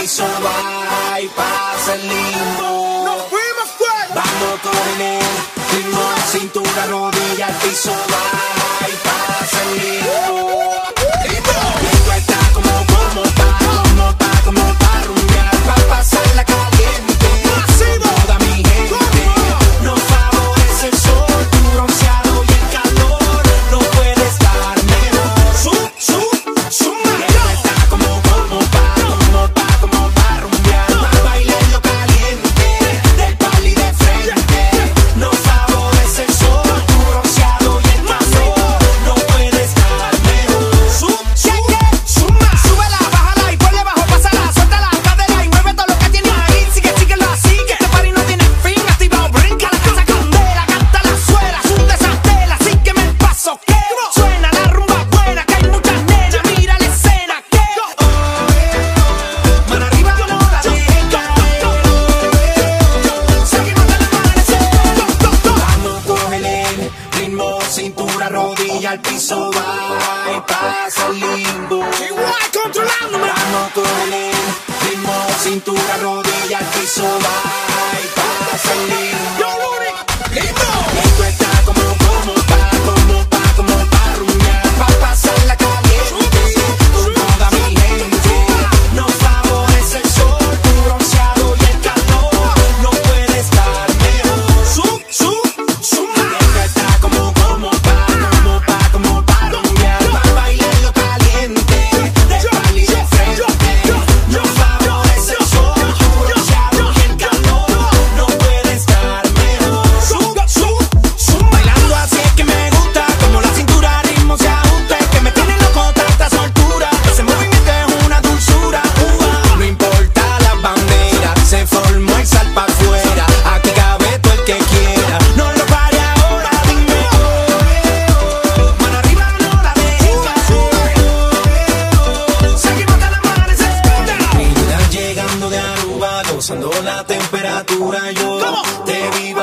piso baja y pasa el limbo. Nos fuimos fuera. Vamos con el ritmo, cintura, rodilla, piso baja. me pasa lindo. Igual controlándome. Mano todo lento, ritmo, cintura, rodilla, al piso, bye, bye. Gozando la temperatura yo ¿Cómo? te vivo